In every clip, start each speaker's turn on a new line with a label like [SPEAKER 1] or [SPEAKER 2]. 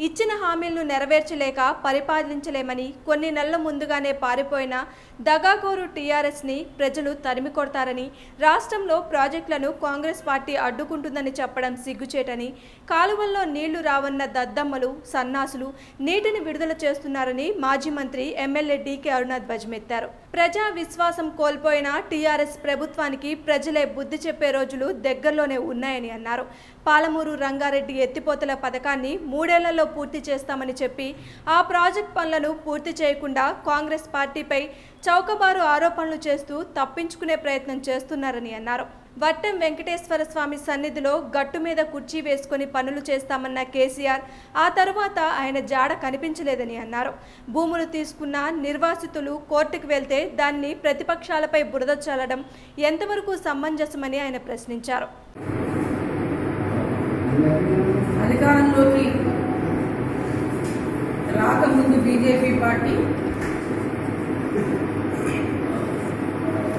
[SPEAKER 1] ఇచ్చిన హామీలను నెరవేర్చలేక పరిపాలించలేమని కొన్ని నెలల ముందుగానే పారిపోయిన దగాకోరు టీఆర్ఎస్ని ప్రజలు తరిమి కొడతారని రాష్ట్రంలో ప్రాజెక్టులను కాంగ్రెస్ పార్టీ అడ్డుకుంటుందని చెప్పడం సిగ్గుచేటని కాలువల్లో నీళ్ళు రావన్న దద్దమ్మలు సన్నాసులు నీటిని విడుదల చేస్తున్నారని మాజీ మంత్రి ఎమ్మెల్యే డీకే అరుణ ధ్వజమెత్తారు. ప్రజా విశ్వాసం కోల్పోయిన టీఆర్ఎస్ ప్రభుత్వానికి ప్రజలే బుద్ధి చెప్పే రోజులు దగ్గరలోనే ఉన్నాయని అన్నారు. పాలమూరు రంగారెడ్డి ఎత్తిపోతల పథకాన్ని మూడేళ్ళలో పూర్తి చేస్తామని చెప్పి ఆ ప్రాజెక్ట్ పనులను పూర్తి చేయకుండా కాంగ్రెస్ పార్టీపై చౌకబారు ఆరోపణలు చేస్తూ తప్పించుకునే ప్రయత్నం చేస్తున్నారని అన్నారు. వట్టం వెంకటేశ్వర స్వామి సన్నిధిలో గట్టు మీద కుర్చీ వేసుకుని పనులు చేస్తామన్న కేసీఆర్ ఆ తర్వాత ఆయన జాడ కనిపించలేదని అన్నారు. భూములు తీసుకున్న నిర్వాసితులు కోర్టుకు వెళ్తే దాన్ని ప్రతిపక్షాలపై బురద చల్లడం ఎంతవరకు సమంజసమని ఆయన ప్రశ్నించారు.
[SPEAKER 2] అధికారంలోకి రాకముందు బీజేపీ పార్టీ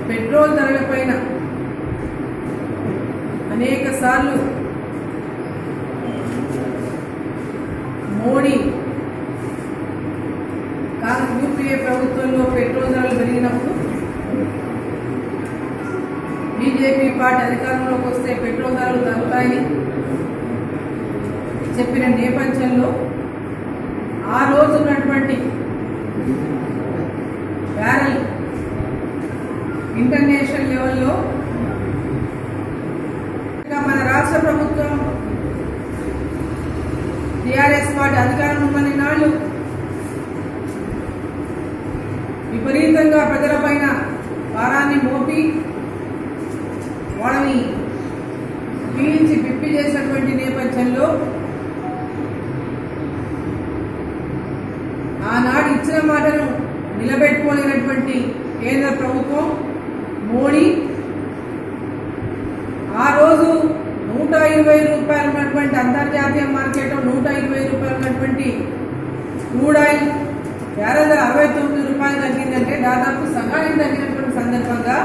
[SPEAKER 2] పెట్రోల్ ధరలపైన అనేక సార్లు మోడీ కాంగ్రెస్ యూపీఏ ప్రభుత్వంలో పెట్రోల్ ధరలు పెరిగినప్పుడు బీజేపీ పార్టీ అధికారంలోకి వస్తే పెట్రోల్ ధరలు తగ్గుతాయని చెప్పిన నేపథ్యంలో ఆ రోజు ఉన్నటువంటి బ్యారల్ ఇంటర్నేషనల్ లెవెల్లో మన రాష్ట్ర ప్రభుత్వం టిఆర్ఎస్ పార్టీ అధికారం ఉందని నాళ్ళు విపరీతంగా ప్రజలపైన భారాన్ని మోపి వాళ్ళని పీల్చి పిప్పి చేసినటువంటి నేపథ్యంలో ఆనాడు ఇచ్చిన మాటను నిలబెట్టుకోలేనటువంటి కేంద్ర ప్రభుత్వం మోడీ ఆ రోజు నూట ఇరవై రూపాయలు ఉన్నటువంటి అంతర్జాతీయ మార్కెట్లో నూట ఇరవై రూపాయలు ఉన్నటువంటి క్రూడ్ ఆయిల్ బ్యారెల్ అరవై తొమ్మిది రూపాయలు తగ్గిందంటే దాదాపు సగానికి తగ్గినటువంటి సందర్భంగా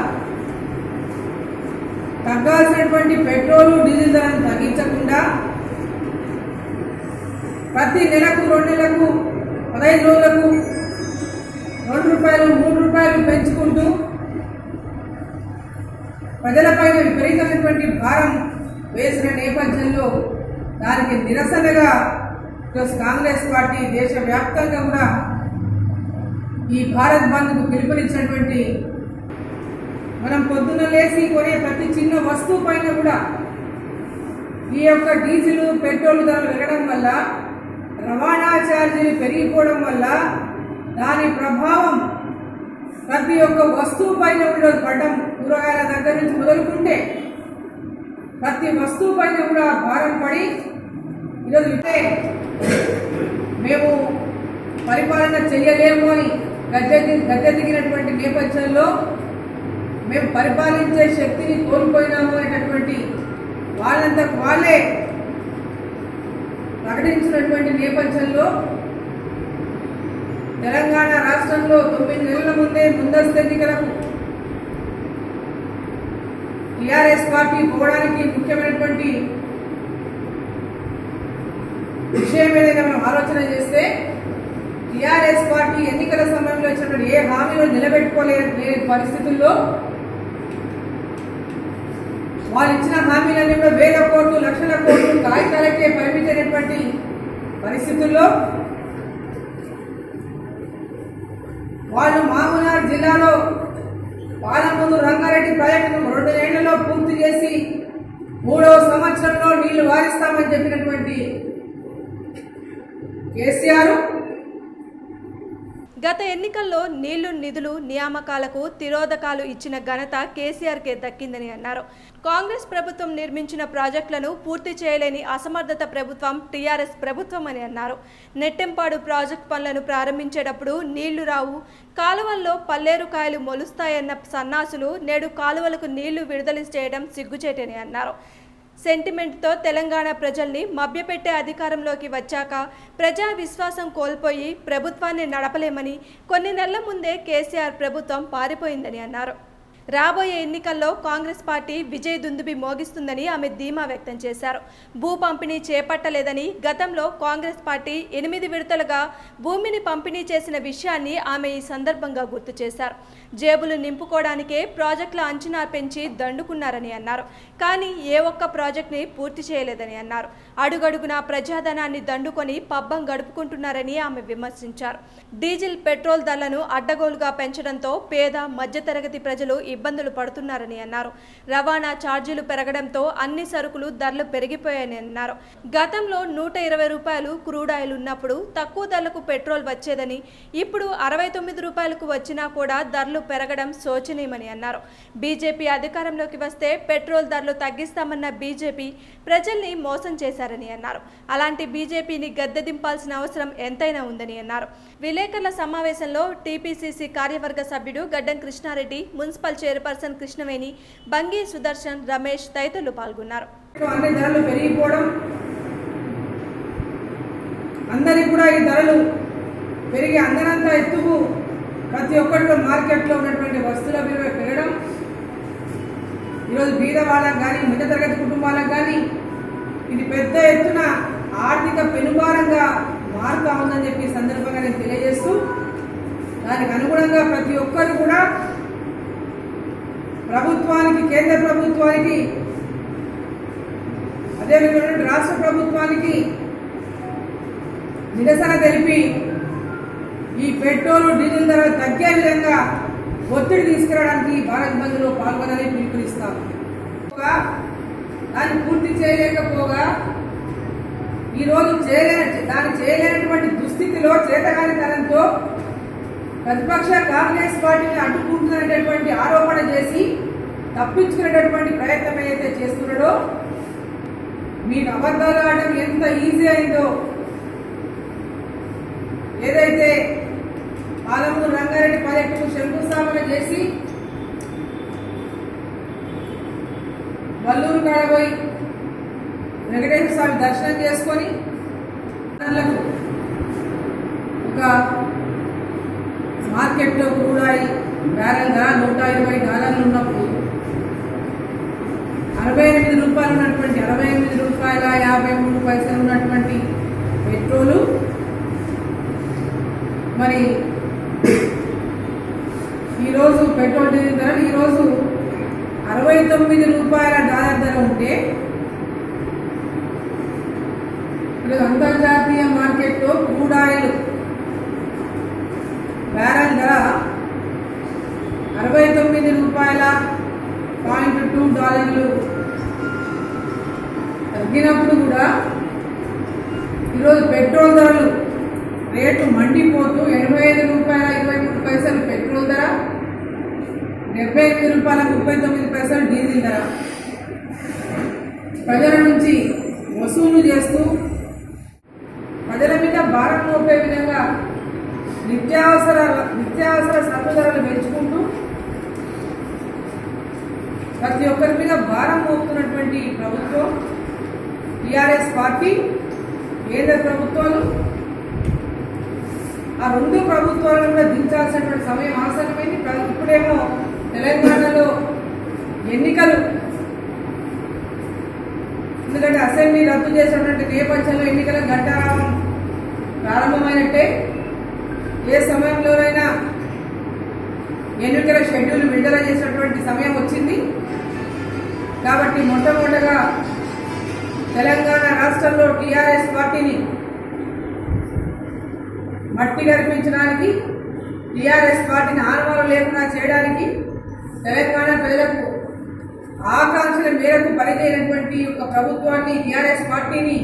[SPEAKER 2] తగ్గాల్సినటువంటి పెట్రోల్ డీజిల్ ధరను తగ్గించకుండా ప్రతి నెలకు రెండు నెలకు పదహైదు రోజులకు రెండు రూపాయలు మూడు రూపాయలు పెంచుకుంటూ ప్రజలపైన విపరీతమైనటువంటి భారం వేసిన నేపథ్యంలో దానికి నిరసనగా ప్లస్ కాంగ్రెస్ పార్టీ దేశవ్యాప్తంగా కూడా ఈ భారత్ బంద్కు పిలుపునిచ్చినటువంటి మనం పొద్దున్న లేచి కొనే ప్రతి చిన్న వస్తువు పైన కూడా ఈ యొక్క డీజిల్ పెట్రోల్ ధరలు పెరగడం వల్ల రవాణా ఛార్జీలు పెరిగిపోవడం వల్ల దాని ప్రభావం ప్రతి ఒక్క వస్తువు పైన కూడా పడడం కూరగాయల దగ్గర నుంచి మొదలుకుంటే ప్రతి వస్తువు పైన కూడా భారం పడి ఈరోజు ఇదే మేము పరిపాలన చెయ్యలేము అని గద్దె గద్దె దిగినటువంటి నేపథ్యంలో మేము పరిపాలించే శక్తిని కోల్పోయినాము అనేటటువంటి వాళ్ళంతకు వాళ్ళే నేపథ్యంలో తెలంగాణ రాష్ట్రంలో తొమ్మిది నెలల ముందే ముందస్తు ఎన్నికలకు టీఆర్ఎస్ పార్టీ పోవడానికి ముఖ్యమైనటువంటి విషయం ఏదైనా మనం ఆలోచన చేస్తే టిఆర్ఎస్ పార్టీ ఎన్నికల సమయంలో ఇచ్చినటువంటి ఏ హామీలు నిలబెట్టుకోలేని పరిస్థితుల్లో వాళ్ళు ఇచ్చిన హామీలన్నీ కూడా వేల కోట్లు లక్షల కోట్లు కాగితాలకే పరిమితమైనటువంటి పరిస్థితుల్లో వాళ్ళు మామూనార్ జిల్లాలో పాలమూరు రంగారెడ్డి ప్రాజెక్టును రెండు ఏళ్ళలో పూర్తి చేసి మూడవ సంవత్సరంలో నీళ్ళు వారిస్తామని చెప్పినటువంటి కేసీఆర్
[SPEAKER 1] గత ఎన్నికల్లో నీళ్ళు నిధులు నియామకాలకు తిరోధకాలు ఇచ్చిన ఘనత కేసీఆర్కే దక్కిందని అన్నారు. కాంగ్రెస్ ప్రభుత్వం నిర్మించిన ప్రాజెక్టులను పూర్తి చేయలేని అసమర్థత ప్రభుత్వం టీఆర్ఎస్ ప్రభుత్వం అని అన్నారు. నెట్టెంపాడు ప్రాజెక్టు పనులను ప్రారంభించేటప్పుడు నీళ్ళు రావు కాలువల్లో పల్లేరుకాయలు మొలుస్తాయన్న సన్నాసులు నేడు కాలువలకు నీళ్ళు విడుదల చేయడం సిగ్గుచేటని అన్నారు. సెంటిమెంట్తో తెలంగాణ ప్రజల్ని మభ్యపెట్టే అధికారంలోకి వచ్చాక ప్రజా విశ్వాసం కోల్పోయి ప్రభుత్వాన్ని నడపలేమని కొన్ని నెలల ముందే కేసీఆర్ ప్రభుత్వం పారిపోయిందని అన్నారు. రాబోయే ఎన్నికల్లో కాంగ్రెస్ పార్టీ విజయ్ దుందుబి మోగిస్తుందని ఆమె ధీమా వ్యక్తం చేశారు. భూ పంపిణీ చేపట్టలేదని గతంలో కాంగ్రెస్ పార్టీ ఎనిమిది విడతలుగా భూమిని పంపిణీ చేసిన విషయాన్ని ఆమె ఈ సందర్భంగా గుర్తు చేశారు. జేబులు నింపుకోవడానికే ప్రాజెక్టుల అంచనా పెంచి దండుకున్నారని అన్నారు. కానీ ఏ ఒక్క ప్రాజెక్ట్ని పూర్తి చేయలేదని అన్నారు. అడుగడుగునా ప్రజాధనాన్ని దండుకొని పబ్బం గడుపుకుంటున్నారని ఆమె విమర్శించారు. డీజిల్ పెట్రోల్ ధరలను అడ్డగోలుగా పెంచడంతో పేద మధ్యతరగతి ప్రజలు ఇబ్బందులు పడుతున్నారని అన్నారు. రవాణా ఛార్జీలు పెరగడంతో అన్ని సరుకులు ధరలు పెరిగిపోయాయని అన్నారు. గతంలో నూట ఇరవై రూపాయలు క్రూడ్ ఆయిల్ ఉన్నప్పుడు తక్కువ ధరలకు పెట్రోల్ వచ్చేదని ఇప్పుడు అరవై తొమ్మిది రూపాయలకు వచ్చినా కూడా ధరలు పెరగడం శోచనీయమని అన్నారు. బీజేపీ అధికారంలోకి వస్తే పెట్రోల్ ధరలు తగ్గిస్తామన్న బీజేపీ ప్రజల్ని మోసం చేశారని అన్నారు. అలాంటి బీజేపీని గద్దెదింపాల్సిన అవసరం ఎంతైనా ఉందని అన్నారు. విలేకరుల సమావేశంలో టీపీసీసీ కార్యవర్గ సభ్యుడు గడ్డం కృష్ణారెడ్డి మున్సిపల్ చైర్పర్సన్ కృష్ణవేణి బంగి సుదర్శన్ రమేష్ తదితరులు పాల్గొన్నారు.
[SPEAKER 2] అన్ని ధరలు పెరిగిపోవడం అందరికి కూడా ఈ ధరలు పెరిగి అందరంత ఎత్తుకు ప్రతి ఒక్కరిలో మార్కెట్లో ఉన్నటువంటి వస్తువుల విలువ పెరగడం ఈరోజు బీద వాళ్ళకు కానీ మధ్యతరగతి కుటుంబాలకు కానీ ఇది పెద్ద ఎత్తున ఆర్థిక పెనుభారంగా మారుతా ఉందని చెప్పి సందర్భంగా నేను తెలియజేస్తూ దానికి అనుగుణంగా ప్రతి ఒక్కరు కూడా ప్రభుత్వానికి కేంద్ర ప్రభుత్వానికి అదేవిధంగా రాష్ట్ర ప్రభుత్వానికి నిరసన తెలిపి ఈ పెట్రోల్ డీజిల్ ధర తగ్గే విధంగా ఒత్తిడి తీసుకురావడానికి భారత్ బంద్లో పాల్గొనాలని పిలుపునిస్తాం. దాన్ని పూర్తి చేయలేకపోగా ఈ రోజు చేయలేని దాన్ని చేయలేనటువంటి దుస్థితిలో చేతగానితనంతో ప్రతిపక్ష కాంగ్రెస్ పార్టీని అడ్డుకుంటున్నటువంటి ఆరోపణ చేసి తప్పించుకునేటటువంటి ప్రయత్నం ఏదైతే చేస్తున్నాడో మీరు అబద్ధాలు ఆడటం ఎంత ఈజీ అయిందో ఏదైతే పాలమూరు రంగారెడ్డి ప్రాజెక్టుకు శంకుస్థాపన చేసి వల్లూరు కాడ వెంకటేశ్వర స్వామి దర్శనం చేసుకొని దానిలకు ఒక మార్కెట్లో కూడా బ్యారెల్ ధర నూట ఇరవై డాలర్లు ఉన్నప్పుడు అరవై ఎనిమిది రూపాయలు ఉన్నటువంటి అరవై ఎనిమిది రూపాయల యాభై మూడు పైసలు ఉన్నటువంటి పెట్రోలు. మరి పెట్రోల్ డీజిల్ ధర ఈరోజు అరవై తొమ్మిది రూపాయల డాలర్ ధర ఉంటే ఈరోజు అంతర్జాతీయ మార్కెట్లో క్రూడ్ ఆయిల్ బ్యారెల్ ధర అరవై తొమ్మిది రూపాయల పాయింట్ టూ డాలర్లు. తగ్గినప్పుడు కూడా ఈరోజు పెట్రోల్ ధరలు రేటు మండిపోతూ ఎనభై ఐదు రూపాయల ఇరవై మూడు పైసలు పెట్రోల్ ధర. డెబ్బై ఎనిమిది రూపాయల ముప్పై తొమ్మిది పైసలు డీజిల్ ధర. ప్రజల నుంచి వసూలు చేస్తూ ప్రజల మీద భారం మోపే విధంగా నిత్యావసర నిత్యావసర సరుకు ధరలు పెంచుకుంటూ ప్రతి ఒక్కరి మీద భారం మోపుతున్నటువంటి ప్రభుత్వం టిఆర్ఎస్ పార్టీ కేంద్ర ప్రభుత్వాలు ఆ రెండు ప్రభుత్వాలను కూడా దించాల్సినటువంటి సమయం ఆసన్నమైంది. ఇప్పుడేమో తెలంగాణలో ఎన్నికలు. ఎందుకంటే అసెంబ్లీ రద్దు చేసినటువంటి నేపథ్యంలో ఎన్నికల గంటారావం ప్రారంభమైనట్టే ఏ సమయంలోనైనా ఎన్నికల షెడ్యూల్ విడుదల చేసినటువంటి సమయం వచ్చింది. కాబట్టి మొట్టమొదటగా తెలంగాణ రాష్ట్రంలో టీఆర్ఎస్ పార్టీని మట్టి గర్పించడానికి టీఆర్ఎస్ పార్టీని ఆనవాలు లేకుండా చేయడానికి తెలంగాణ ప్రజలకు ఆకాంక్షల మేరకు పనిచేయనటువంటి ఒక ప్రభుత్వాన్ని టీఆర్ఎస్ పార్టీని